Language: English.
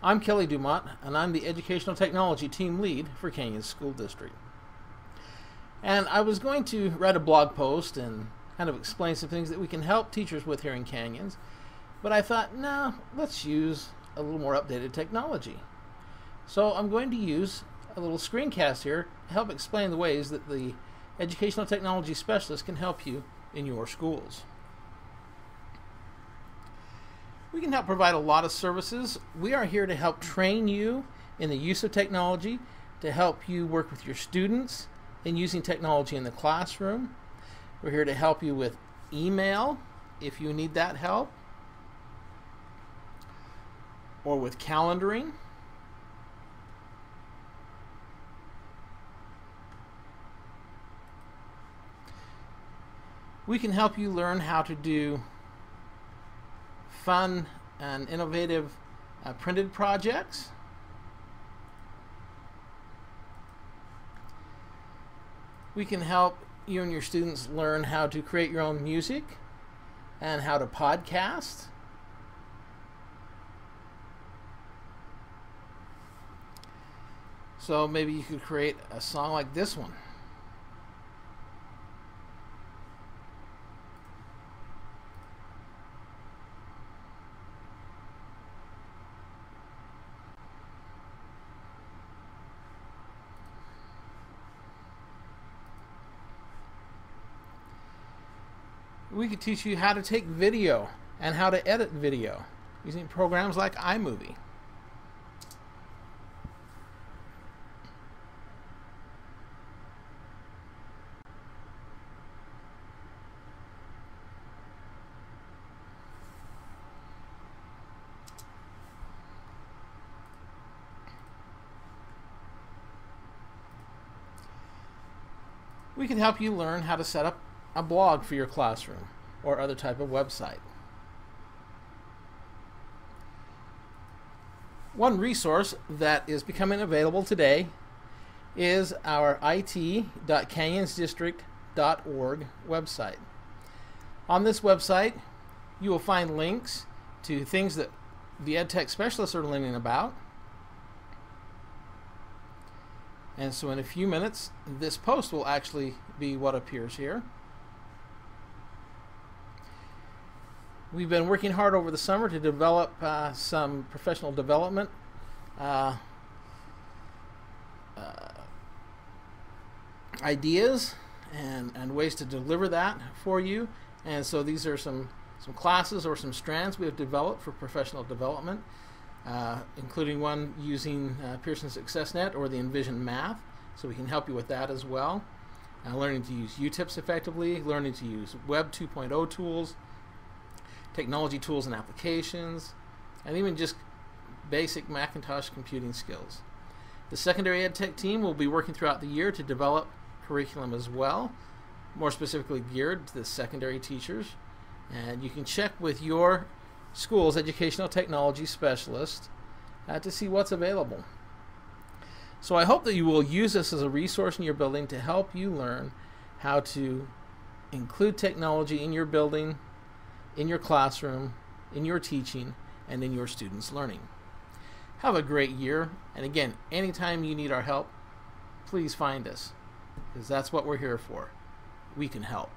I'm Kelly Dumont, and I'm the Educational Technology Team Lead for Canyons School District. And I was going to write a blog post and kind of explain some things that we can help teachers with here in Canyons, but I thought, no, let's use a little more updated technology. So I'm going to use a little screencast here to help explain the ways that the Educational Technology Specialist can help you in your schools. We can help provide a lot of services. We are here to help train you in the use of technology, to help you work with your students in using technology in the classroom. We're here to help you with email if you need that help, or with calendaring. We can help you learn how to do fun and innovative uh, printed projects. We can help you and your students learn how to create your own music and how to podcast. So maybe you could create a song like this one. We could teach you how to take video and how to edit video using programs like iMovie. We can help you learn how to set up a blog for your classroom or other type of website. One resource that is becoming available today is our it.canyonsdistrict.org website. On this website, you will find links to things that the EdTech specialists are learning about. And so in a few minutes, this post will actually be what appears here. We've been working hard over the summer to develop uh, some professional development uh, uh, ideas and, and ways to deliver that for you. And so these are some, some classes or some strands we have developed for professional development, uh, including one using uh, Pearson SuccessNet or the Envision Math. So we can help you with that as well. Uh, learning to use UTIPS effectively, learning to use Web 2.0 tools, technology tools and applications, and even just basic Macintosh computing skills. The secondary ed tech team will be working throughout the year to develop curriculum as well, more specifically geared to the secondary teachers. And you can check with your school's educational technology specialist uh, to see what's available. So I hope that you will use this as a resource in your building to help you learn how to include technology in your building in your classroom, in your teaching, and in your students' learning. Have a great year, and again, anytime you need our help, please find us, because that's what we're here for. We can help.